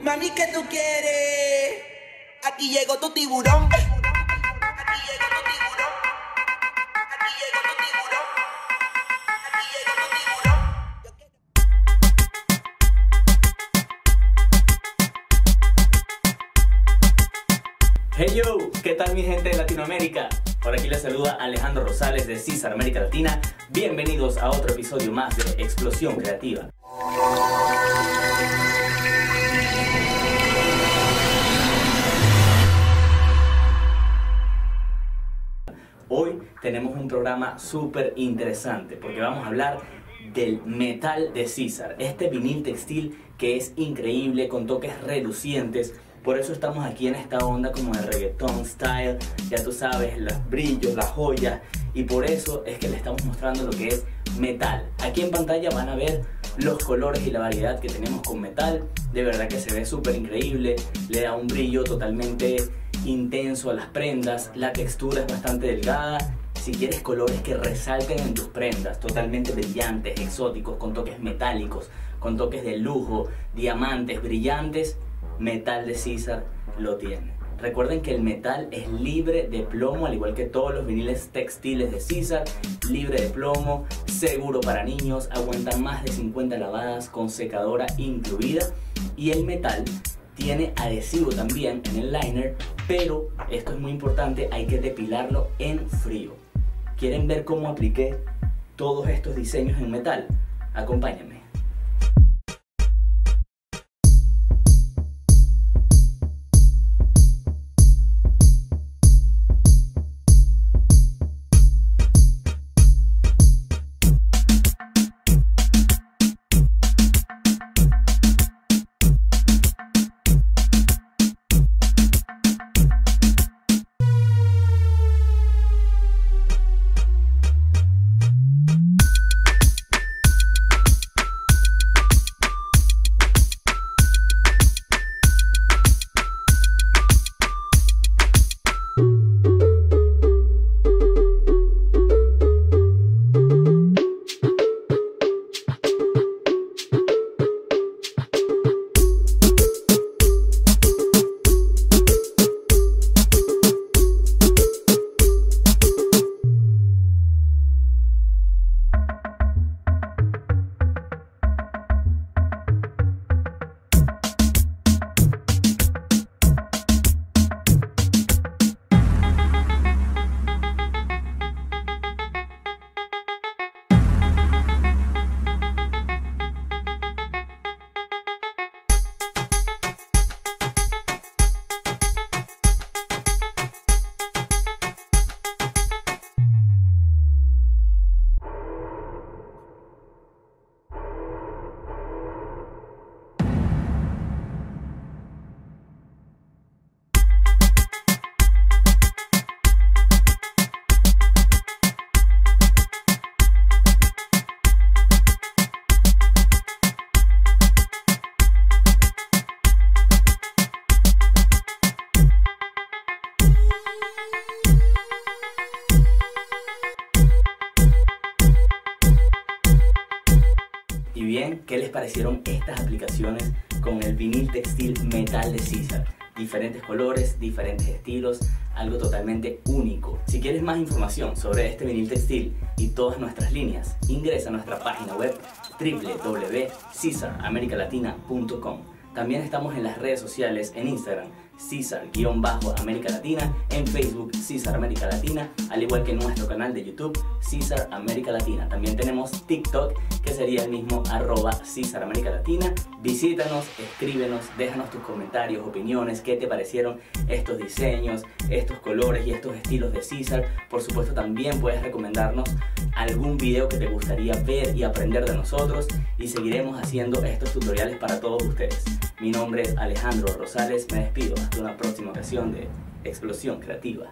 Mami, ¿qué tú quieres? Aquí llegó tu tiburón. Aquí llegó tu tiburón. Aquí llegó tu tiburón. Aquí llegó tu tiburón. Hey yo, ¿qué tal mi gente de Latinoamérica? Por aquí les saluda Alejandro Rosales de César América Latina. Bienvenidos a otro episodio más de Explosión Creativa. Hoy tenemos un programa súper interesante porque vamos a hablar del metal de César, este vinil textil que es increíble con toques relucientes. Por eso estamos aquí en esta onda como de reggaeton style, ya tú sabes, los brillos, las joyas, y por eso es que le estamos mostrando lo que es metal. Aquí en pantalla van a ver los colores y la variedad que tenemos con metal. De verdad que se ve súper increíble, le da un brillo totalmente intenso a las prendas, la textura es bastante delgada. Si quieres colores que resalten en tus prendas, totalmente brillantes, exóticos, con toques metálicos, con toques de lujo, diamantes brillantes, Metal de César lo tiene. Recuerden que el metal es libre de plomo, al igual que todos los viniles textiles de César, libre de plomo, seguro para niños, aguantan más de 50 lavadas con secadora incluida y el metal tiene adhesivo también en el liner, pero esto es muy importante, hay que depilarlo en frío. ¿Quieren ver cómo apliqué todos estos diseños en metal? Acompáñenme. ¿Qué les parecieron estas aplicaciones con el vinil textil metal de César? Diferentes colores, diferentes estilos, algo totalmente único. Si quieres más información sobre este vinil textil y todas nuestras líneas, ingresa a nuestra página web www.cesaramericalatina.com. También estamos en las redes sociales, en Instagram, Cesar-América Latina, en Facebook, Cesar América Latina, al igual que nuestro canal de YouTube, Cesar América Latina. También tenemos TikTok, que sería el mismo arroba Cesar América Latina. Visítanos, escríbenos, déjanos tus comentarios, opiniones, qué te parecieron estos diseños, estos colores y estos estilos de Cesar. Por supuesto, también puedes recomendarnos algún video que te gustaría ver y aprender de nosotros y seguiremos haciendo estos tutoriales para todos ustedes. Mi nombre es Alejandro Rosales, me despido hasta una próxima ocasión de Explosión Creativa.